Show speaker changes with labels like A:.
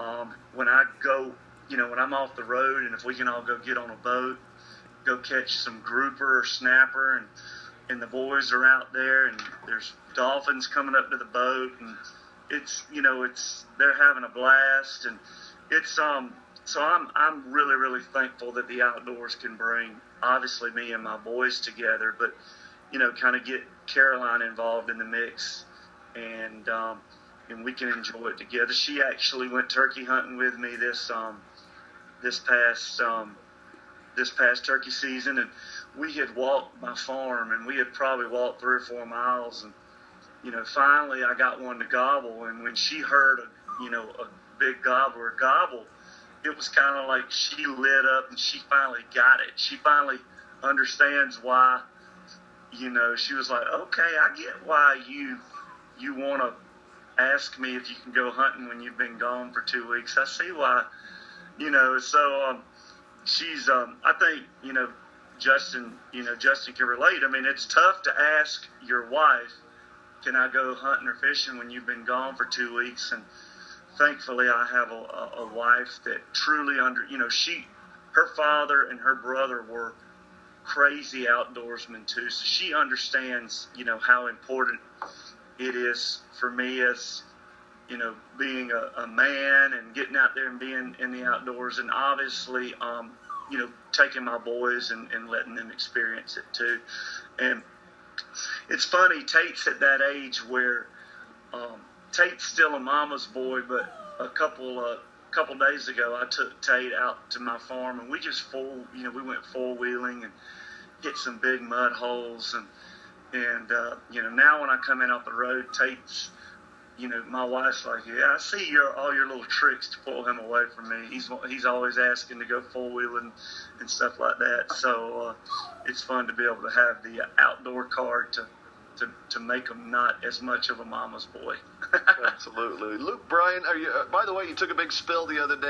A: Um, when I go, you know, when I'm off the road, and if we can all go get on a boat, go catch some grouper or snapper, and and the boys are out there, and there's dolphins coming up to the boat, and it's you know it's they're having a blast, and it's um so I'm I'm really really thankful that the outdoors can bring obviously me and my boys together, but you know kind of get Caroline involved in the mix, and um, and we can enjoy it together. She actually went turkey hunting with me this um this past um this past turkey season, and we had walked my farm, and we had probably walked three or four miles, and you know, finally I got one to gobble, and when she heard a you know a big gobbler gobble, it was kind of like she lit up, and she finally got it. She finally understands why, you know, she was like, okay, I get why you you want to ask me if you can go hunting when you've been gone for two weeks. I see why, you know. So um, she's, um, I think, you know, Justin, you know, Justin can relate. I mean, it's tough to ask your wife, "Can I go hunting or fishing when you've been gone for two weeks?" And thankfully, I have a, a, a wife that truly under, you know, she, her father and her brother were crazy outdoorsmen too, so she understands, you know, how important it is for me as you know, being a, a, man and getting out there and being in the outdoors, and obviously, um, you know, taking my boys and, and letting them experience it too. And it's funny, Tate's at that age where um, Tate's still a mama's boy, but a couple uh, couple days ago, I took Tate out to my farm, and we just full, you know, we went four wheeling and hit some big mud holes, and and uh, you know, now when I come in off the road, Tate's you know, my wife's like, yeah, I see your all your little tricks to pull him away from me. He's he's always asking to go four wheeling and stuff like that. So uh, it's fun to be able to have the outdoor card to. To, to make him not as much of a mama's boy.
B: Absolutely, Luke Bryan. Are you? Uh, by the way, you took a big spill the other day.